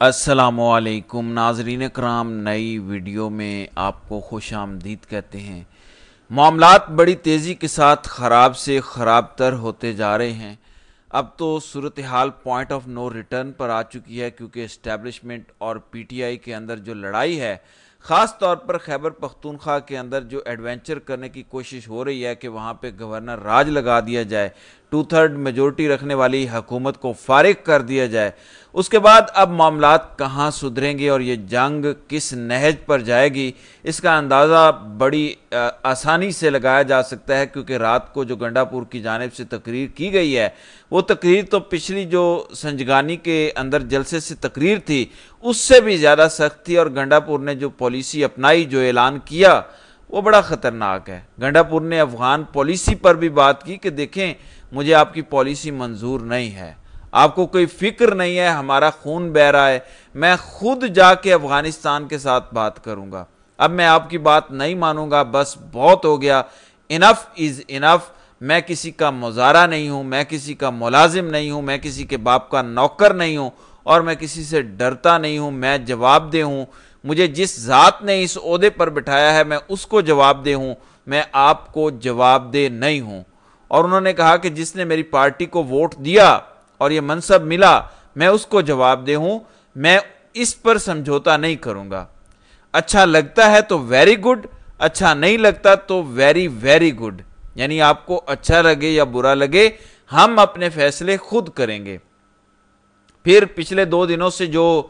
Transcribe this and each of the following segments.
السلام علیکم ناظرین کرام، نئی ویڈیو میں آپ کو خوش آمدید کہتے ہیں۔ معاملات بڑی تیزی کے ساتھ خراب سے خراب تر ہوتے جا رہے ہیں۔ اب تو صورتحال پوائنٹ آف نو ریٹرن پر آ چکی ہے کیونکہ اسٹیبلشمنٹ اور پی ٹی آئی کے اندر جو لڑائی ہے، خاص طور پر خیبر پختونخوا کے اندر جو ایڈوینچر کرنے کی کوشش ہو رہی ہے کہ وہاں پہ گورنر راج لگا دیا جائے۔ ٹو تھرڈ میجورٹی رکھنے والی حکومت کو فارغ کر دیا جائے۔ اس کے بعد اب معاملات کہاں سدھریں گے اور یہ جنگ کس نہج پر جائے گی، اس کا اندازہ بڑی آسانی سے لگایا جا سکتا ہے کیونکہ رات کو جو گنڈا پور کی جانب سے تقریر کی گئی ہے، وہ تقریر تو پچھلی جو سنجگانی کے اندر جلسے سے تقریر تھی، اس سے بھی زیادہ سخت تھی اور گنڈا پور نے جو پالیسی اپنائی، جو اعلان کیا وہ بڑا خطرناک ہے۔ گنڈا پور نے افغان پالیسی پر بھی بات کی کہ دیکھیں، مجھے آپ کی پالیسی منظور نہیں ہے۔ آپ کو کوئی فکر نہیں ہے، ہمارا خون بہ رہا ہے۔ میں خود جا کے افغانستان کے ساتھ بات کروں گا۔ اب میں آپ کی بات نہیں مانوں گا، بس بہت ہو گیا۔ Enough is enough. میں کسی کا مظاہرہ نہیں ہوں، میں کسی کا ملازم نہیں ہوں، میں کسی کے باپ کا نوکر نہیں ہوں اور میں کسی سے ڈرتا نہیں ہوں، میں جواب دے ہوں۔ مجھے جس ذات نے اس عہدے پر بٹھایا ہے میں اس کو جواب دے ہوں، میں آپ کو جواب دے نہیں ہوں۔ اور انہوں نے کہا کہ جس نے میری پارٹی کو ووٹ دیا اور یہ منصب ملا، میں اس کو جواب دے ہوں، میں اس پر سمجھوتا نہیں کروں گا۔ اچھا لگتا ہے تو ویری گڈ اچھا نہیں لگتا تو ویری ویری گڈ یعنی آپ کو اچھا لگے یا برا لگے، ہم اپنے فیصلے خود کریں گے۔ پھر پچھلے دو دنوں سے جو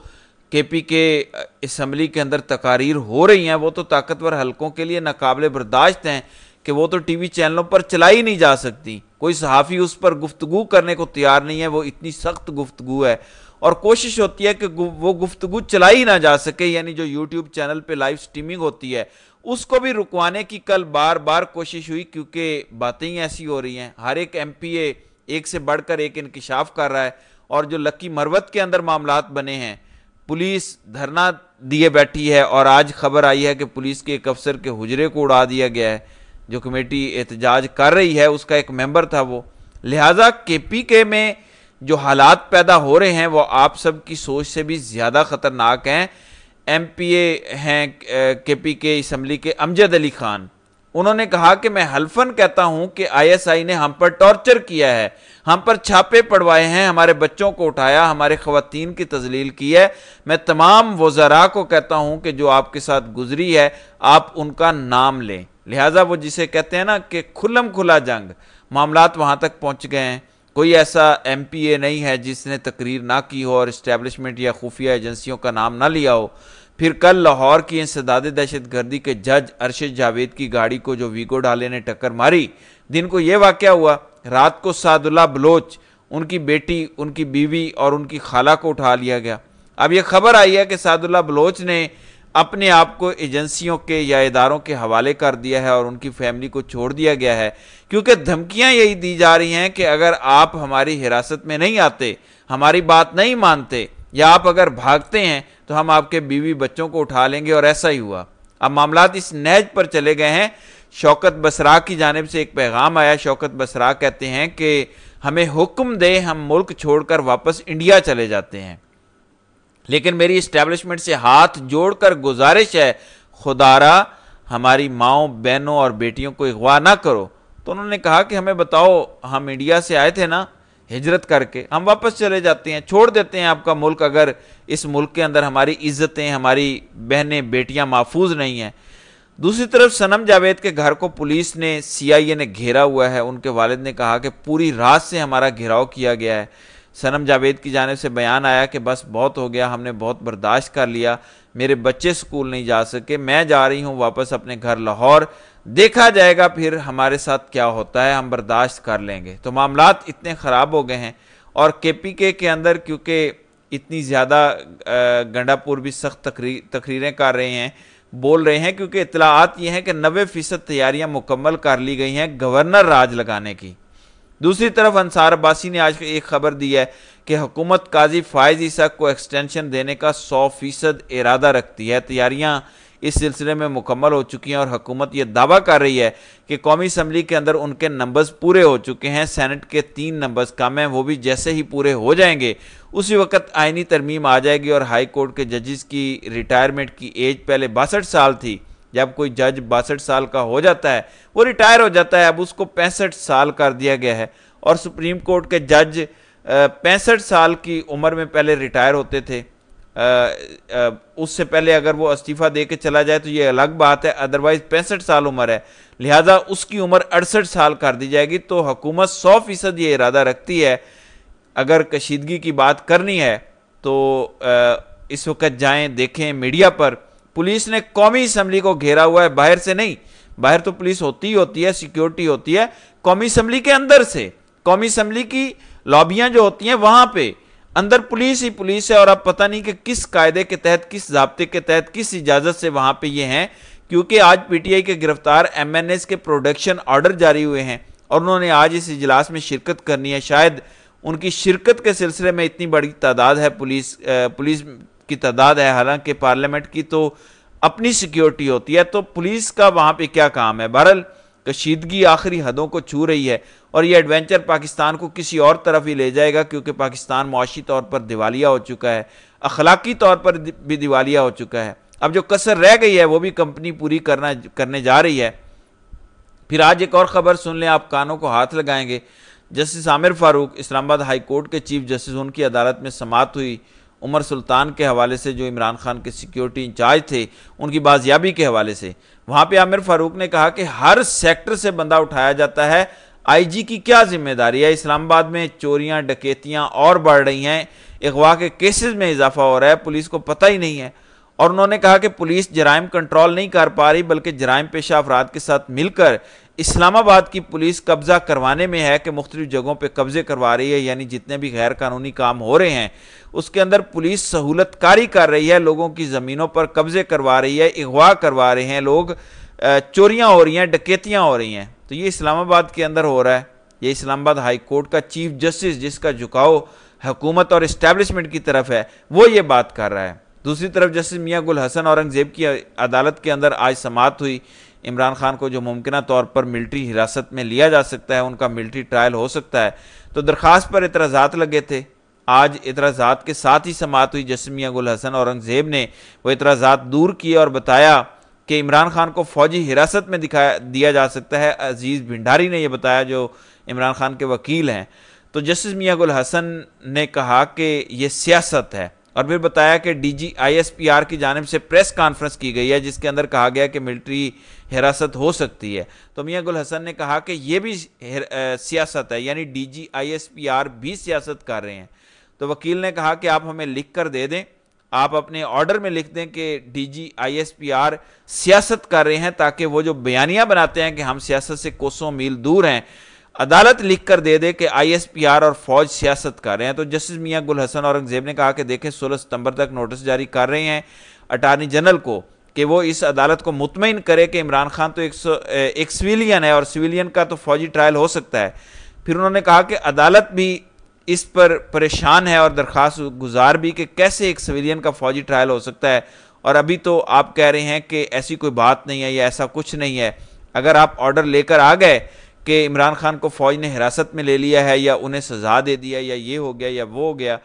کے پی کے اسمبلی کے اندر تقاریر ہو رہی ہیں، وہ تو طاقتور حلقوں کے لیے ناقابل برداشت ہیں کہ وہ تو ٹی وی چینلوں پر چلائی نہیں جا سکتی۔ کوئی صحافی اس پر گفتگو کرنے کو تیار نہیں ہے، وہ اتنی سخت گفتگو ہے۔ اور کوشش ہوتی ہے کہ وہ گفتگو چلائی نہ جا سکے یعنی جو یوٹیوب چینل پہ لائیو سٹریمنگ ہوتی ہے، اس کو بھی رکوانے کی کل بار بار کوشش ہوئی، کیونکہ باتیں ہی ایسی ہو رہی ہیں۔ ہر ایک ایم پی اے ایک سے بڑھ کر ایک انکشاف کر رہا ہے، اور جو لکی مروت کے اندر معاملات بنے ہیں پولیس دھرنا دیے بیٹھی ہے اور آج خبر آئی ہے کہ پولیس کے ایک افسر کے حجرے کو اڑا دیا گیا ہے، جو کمیٹی احتجاج کر رہی ہے، اس کا ایک ممبر تھا وہ۔ لہٰذا کے پی کے میں جو حالات پیدا ہو رہے ہیں، وہ آپ سب کی سوچ سے بھی زیادہ خطرناک ہیں۔ ایم پی اے ہیں کے پی کے اسمبلی کے امجد علی خان۔ انہوں نے کہا کہ میں حلفن کہتا ہوں کہ آئی ایس آئی نے ہم پر ٹارچر کیا ہے۔ ہم پر چھاپے پڑوائے ہیں، ہمارے بچوں کو اٹھایا، ہمارے خواتین کی تزلیل کی ہے۔ میں تمام وزراء کو کہتا ہوں کہ جو آپ کے ساتھ گزری ہے، آپ ان کا نام لیں۔ لہٰذا وہ جسے کہتے ہیں نا کہ کھلم کھلا جنگ، معاملات وہاں تک پہنچ گئے ہیں۔ کوئی ایسا ایم پی اے نہیں ہے جس نے تقریر نہ کی ہو اور اسٹیبلشمنٹ یا خفیہ ایجنسیوں کا نام نہ لیا ہو۔ پھر کل لاہور کی انسداد دہشت گردی کے جج ارشد جاوید کی گاڑی کو جو ویگو ڈالے نے ٹکر ماری، دن کو یہ واقعہ ہوا، رات کو سعد اللہ بلوچ، ان کی بیٹی، ان کی بیوی اور ان کی خالہ کو اٹھا لیا گیا۔ اب یہ خبر آئی ہے کہ سعد اللہ بلوچ نے اپنے آپ کو ایجنسیوں کے یا اداروں کے حوالے کر دیا ہے اور ان کی فیملی کو چھوڑ دیا گیا ہے۔ کیونکہ دھمکیاں یہی دی جا رہی ہیں کہ اگر آپ ہماری حراست میں نہیں آتے، ہماری بات نہیں مانتے یا آپ اگر بھاگتے ہیں تو ہم آپ کے بیوی بچوں کو اٹھا لیں گے اور ایسا ہی ہوا۔ اب معاملات اس نیج پر چلے گئے ہیں۔ شوکت بسرا کی جانب سے ایک پیغام آیا۔ شوکت بسرا کہتے ہیں کہ ہمیں حکم دے ہم ملک چھوڑ کر واپس انڈیا چلے جاتے ہیں۔ لیکن میری اسٹیبلشمنٹ سے ہاتھ جوڑ کر گزارش ہے، خدارا، ہماری ماؤں، بہنوں اور بیٹیوں کو اغوا نہ کرو۔ تو انہوں نے کہا کہ ہمیں بتاؤ، ہم انڈیا سے آئے تھے نا؟ ہجرت کر کے ہم واپس چلے جاتے ہیں، چھوڑ دیتے ہیں آپ کا ملک اگر اس ملک کے اندر ہماری عزتیں، ہماری بہنیں، بیٹیاں محفوظ نہیں ہیں۔ دوسری طرف سنم جاوید کے گھر کو پولیس نے، سی آئی اے نے گھیرا ہوا ہے۔ ان کے والد نے کہا کہ پوری رات سے ہمارا گھیراؤ کیا گیا ہے۔ سنم جاوید کی جانب سے بیان آیا کہ بس بہت ہو گیا، ہم نے بہت برداشت کر لیا، میرے بچے سکول نہیں جا سکے، میں جا رہی ہوں واپس اپنے گھر لاہور، دیکھا جائے گا پھر ہمارے ساتھ کیا ہوتا ہے، ہم برداشت کر لیں گے۔ تو معاملات اتنے خراب ہو گئے ہیں اور کے پی کے کے اندر کیونکہ اتنی زیادہ گنڈا پور بھی سخت تقریریں کر رہے ہیں، بول رہے ہیں، کیونکہ اطلاعات یہ ہیں کہ نوے فیصد تیاریاں مکمل کر لی گئی ہیں گورنر راج لگانے کی۔ دوسری طرف انصار عباسی نے آج ایک خبر دی ہے کہ حکومت قاضی فائز عیسیٰ کو ایکسٹینشن دینے کا سو فیصد ارادہ رکھتی ہے۔ تیاریاں اس سلسلے میں مکمل ہو چکی ہیں اور حکومت یہ دعویٰ کر رہی ہے کہ قومی اسمبلی کے اندر ان کے نمبرز پورے ہو چکے ہیں۔ سینٹ کے تین نمبرز کم ہیں، وہ بھی جیسے ہی پورے ہو جائیں گے، اسی وقت آئینی ترمیم آ جائے گی اور ہائی کورٹ کے ججز کی ریٹائرمنٹ کی ایج پہلے باسٹھ سال تھی۔ جب کوئی جج باسٹھ سال کا ہو جاتا ہے، وہ ریٹائر ہو جاتا ہے، اب اس کو پینسٹھ سال کر دیا گیا ہے۔ اور سپریم کورٹ کے جج پینسٹھ سال کی عمر میں پہلے ریٹائر ہوتے تھے۔ اس سے پہلے اگر وہ استعفیٰ دے کے چلا جائے تو یہ الگ بات ہے ادروائز پینسٹھ سال عمر ہے۔ لہٰذا اس کی عمر اڑسٹھ سال کر دی جائے گی، تو حکومت سو فیصد یہ ارادہ رکھتی ہے۔ اگر کشیدگی کی بات کرنی ہے تو اس وقت جائیں، دیکھیں میڈیا پر۔ پولیس نے قومی اسمبلی کو گھیرا ہوا ہے، باہر سے نہیں۔ باہر تو پولیس ہوتی ہی ہوتی ہے، سیکیورٹی ہوتی ہے۔ قومی اسمبلی کے اندر سے، قومی اسمبلی کی لابیاں جو ہوتی ہیں وہاں پہ۔ اندر پولیس ہی پولیس ہے اور اب پتہ نہیں کہ کس قاعدے کے تحت، کس ضابطے کے تحت، کس اجازت سے وہاں پہ یہ ہیں۔ کیونکہ آج پی ٹی آئی کے گرفتار ایم این ایس کے پروڈکشن آرڈر جاری ہوئے ہیں اور انہوں نے آج اس اجلاس میں شرکت کرنی ہے۔ شاید ان کی شرکت کے سلسلے میں اتنی بڑی تعداد ہے پولیس پولیس کی تعداد ہے، حالانکہ پارلیمنٹ کی تو اپنی سیکیورٹی ہوتی ہے، تو پولیس کا وہاں پہ کیا کام ہے؟ بہرحال کشیدگی آخری حدوں کو چھو رہی ہے اور یہ ایڈوینچر پاکستان کو کسی اور طرف ہی لے جائے گا، کیونکہ پاکستان معاشی طور پر دیوالیہ ہو چکا ہے، اخلاقی طور پر بھی دیوالیہ ہو چکا ہے۔ اب جو کسر رہ گئی ہے، وہ بھی کمپنی پوری کرنا، کرنے جا رہی ہے۔ پھر آج ایک اور خبر سن لیں، آپ کانوں کو ہاتھ لگائیں گے۔ جسٹس عامر Farooq, Islamabad high court کے چیف جسٹس، ان کی عدالت میں سماعت ہوئی۔ عمر سلطان کے حوالے سے جو عمران خان کے سیکیورٹی انچارج تھے، ان کی بازیابی کے حوالے سے۔ وہاں پہ عامر فاروق نے کہا کہ ہر سیکٹر سے بندہ اٹھایا جاتا ہے۔ آئی جی کی کیا ذمہ داری ہے؟ اسلام آباد میں چوریاں، ڈکیتیاں اور بڑھ رہی ہیں۔ اغوا کے کیسز میں اضافہ ہو رہا ہے، پولیس کو پتہ ہی نہیں ہے۔ اور انہوں نے کہا کہ پولیس جرائم کنٹرول نہیں کر پا رہی، بلکہ جرائم پیشہ افراد کے ساتھ مل کر اسلام آباد کی پولیس قبضہ کروانے میں ہے کہ مختلف جگہوں پہ قبضے کروا رہی ہے یعنی جتنے بھی غیر قانونی کام ہو رہے ہیں، اس کے اندر پولیس سہولت کاری کر رہی ہے، لوگوں کی زمینوں پر قبضے کروا رہی ہے، اغوا کروا رہے ہیں لوگ چوریاں ہو رہی ہیں، ڈکیتیاں ہو رہی ہیں۔ تو یہ اسلام آباد کے اندر ہو رہا ہے۔ یہ اسلام آباد ہائی کورٹ کا چیف جسٹس، جس کا جھکاؤ حکومت اور اسٹیبلشمنٹ کی طرف ہے، وہ یہ بات کر رہا ہے۔ دوسری طرف جسٹس میاں گل حسن اورنگزیب کی عدالت کے اندر آج سماعت ہوئی۔ عمران خان کو جو ممکنہ طور پر ملٹری حراست میں لیا جا سکتا ہے، ان کا ملٹری ٹرائل ہو سکتا ہے۔ تو درخواست پر اعتراضات لگے تھے۔ آج اعتراضات کے ساتھ ہی سماعت ہوئی۔ جسٹس میاں گل حسن اورنگزیب نے وہ اعتراضات دور کیے اور بتایا کہ عمران خان کو فوجی حراست میں دکھایا، دیا جا سکتا ہے۔ عزیز بھنڈاری نے یہ بتایا جو عمران خان کے وکیل ہیں۔ تو جسٹس میاں گل حسن نے کہا کہ یہ سیاست ہے۔ اور پھر بتایا کہ D G I S P R کی جانب سے پریس کانفرنس کی گئی ہے، جس کے اندر کہا گیا کہ ملٹری حراست ہو سکتی ہے۔ تو میاں گل حسن نے کہا کہ یہ بھی سیاست ہے یعنی D G I S P R بھی سیاست کر رہے ہیں۔ تو وکیل نے کہا کہ آپ ہمیں لکھ کر دے دیں، آپ اپنے آرڈر میں لکھ دیں کہ D G I S P R سیاست کر رہے ہیں تاکہ وہ جو بیانیاں بناتے ہیں کہ ہم سیاست سے کوسوں میل دور ہیں عدالت لکھ کر دے دے کہ آئی ایس پی آر اور فوج سیاست کر رہے ہیں۔ تو جسٹس میاں گل حسن اورنگزیب نے کہا کہ دیکھیں، سولہ ستمبر تک نوٹس جاری کر رہے ہیں اٹارنی جنرل کو کہ وہ اس عدالت کو مطمئن کرے کہ عمران خان تو ایک سویلین ہے اور سویلین کا تو فوجی ٹرائل ہو سکتا ہے۔ پھر انہوں نے کہا کہ عدالت بھی اس پر پریشان ہے اور درخواست گزار بھی کہ کیسے ایک سویلین کا فوجی ٹرائل ہو سکتا ہے۔ اور ابھی تو آپ کہہ رہے ہیں کہ ایسی کوئی بات نہیں ہے یا ایسا کچھ نہیں ہے۔ اگر آپ آرڈر لے کر آ گئے کہ عمران خان کو فوج نے حراست میں لے لیا ہے یا انہیں سزا دے دیا یا یہ ہو گیا یا وہ ہو گیا،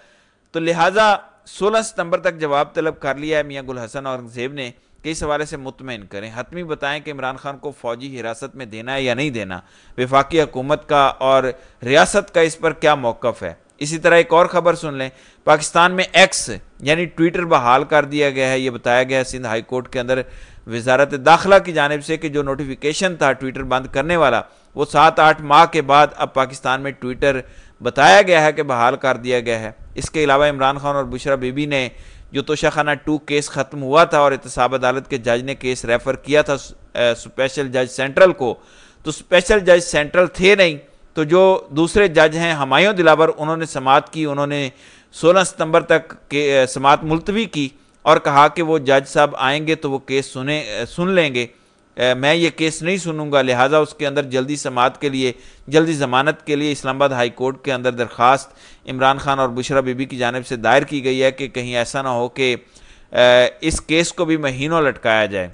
تو لہٰذا سولہ ستمبر تک جواب طلب کر لیا ہے میاں گل حسن اورنگزیب نے کہ اس حوالے سے مطمئن کریں۔ حتمی بتائیں کہ عمران خان کو فوجی حراست میں دینا ہے یا نہیں دینا، وفاقی حکومت کا اور ریاست کا اس پر کیا موقف ہے۔ اسی طرح ایک اور خبر سن لیں، پاکستان میں ایکس یعنی ٹویٹر بحال کر دیا گیا ہے، یہ بتایا گیا ہے سندھ ہائی کورٹ کے اندر وزارت داخلہ کی جانب سے کہ جو نوٹیفیکیشن تھا ٹویٹر بند کرنے والا، وہ سات آٹھ ماہ کے بعد اب پاکستان میں ٹویٹر بتایا گیا ہے کہ بحال کر دیا گیا ہے۔ اس کے علاوہ عمران خان اور بشرا بی بی نے جو توشہ خانہ ٹو کیس ختم ہوا تھا اور احتساب عدالت کے جج نے کیس ریفر کیا تھا سپیشل جج سینٹرل کو، تو سپیشل جج سینٹرل تھے نہیں، تو جو دوسرے جج ہیں ہمایوں دلاور، انہوں نے سماعت کی، انہوں نے سولہ ستمبر تک سماعت ملتوی کی۔ اور کہا کہ وہ جج صاحب آئیں گے تو وہ کیس سنے، سن لیں گے۔ میں یہ کیس نہیں سنوں گا، لہٰذا اس کے اندر جلدی سماعت کے لیے، جلدی ضمانت کے لیے اسلام آباد ہائی کورٹ کے اندر درخواست عمران خان اور بشرا بی بی کی جانب سے دائر کی گئی ہے کہ کہیں ایسا نہ ہو کہ اس کیس کو بھی مہینوں لٹکایا جائے۔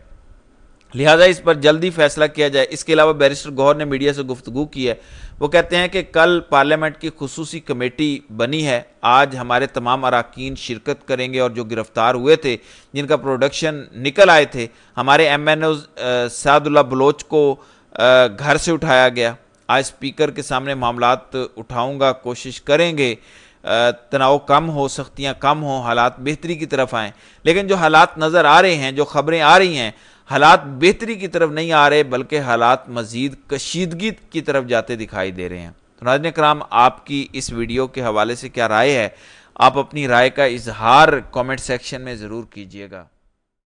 لہٰذا اس پر جلدی فیصلہ کیا جائے۔ اس کے علاوہ بیرسٹر گوھر نے میڈیا سے گفتگو کی ہے۔ وہ کہتے ہیں کہ کل پارلیمنٹ کی خصوصی کمیٹی بنی ہے۔ آج ہمارے تمام اراکین شرکت کریں گے اور جو گرفتار ہوئے تھے، جن کا پروڈکشن نکل آئے تھے، ہمارے M N A Saadullah Baloch کو گھر سے اٹھایا گیا۔ آج اسپیکر کے سامنے معاملات اٹھاؤں گا، کوشش کریں گے۔ تناؤ کم ہو، سختیاں کم ہوں، حالات بہتری کی طرف آئیں۔ لیکن جو حالات نظر آ رہے ہیں، جو خبریں آ رہی ہیں حالات بہتری کی طرف نہیں آ رہے، بلکہ حالات مزید کشیدگی کی طرف جاتے دکھائی دے رہے ہیں۔ تو ناظرین کرام آپ کی اس ویڈیو کے حوالے سے کیا رائے ہے؟ آپ اپنی رائے کا اظہار کومنٹ سیکشن میں ضرور کیجیے گا۔